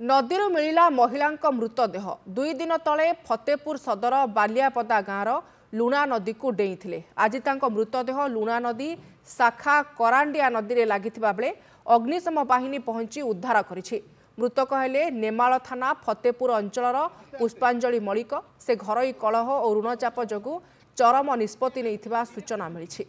ନଦୀରୁ ମିଳିଲା ମହିଳାଙ୍କ ମୃତଦେହ। ଦୁଇ ଦିନ ତଳେ ଫତେପୁର ସଦର ବାଲିଆପଦା ଗାଁର ଲୁଣା ନଦୀକୁ ଡେଇଁଥିଲେ। ଆଜି ତାଙ୍କ ମୃତଦେହ ଲୁଣା ନଦୀ ଶାଖା କରାଣ୍ଡିଆ ନଦୀରେ ଲାଗିଥିବା ବେଳେ ଅଗ୍ନିଶମ ବାହିନୀ ପହଞ୍ଚି ଉଦ୍ଧାର କରିଛି। ମୃତକ ହେଲେ ନେମାଳ ଥାନା ଫତେପୁର ଅଞ୍ଚଳର ପୁଷ୍ପାଞ୍ଜଳି ମଳିକ। ସେ ଘରୋଇ କଳହ ଓ ଋଣଚାପ ଯୋଗୁଁ ଚରମ ନିଷ୍ପତ୍ତି ନେଇଥିବା ସୂଚନା ମିଳିଛି।